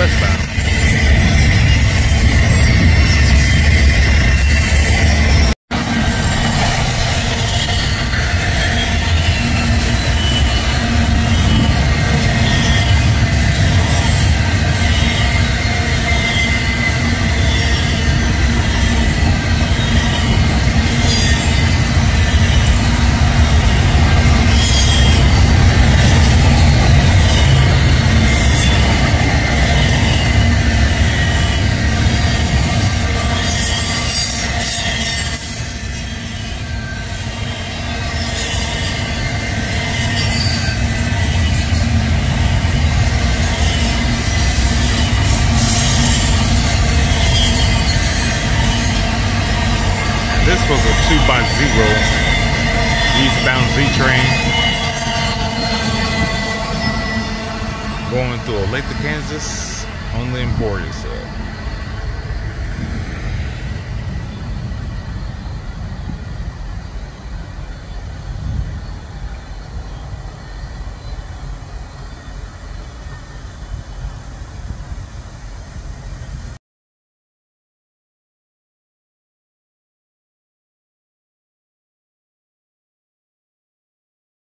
westbound. By Zero. Eastbound Z train. Going through Olathe, Kansas on the imported sub.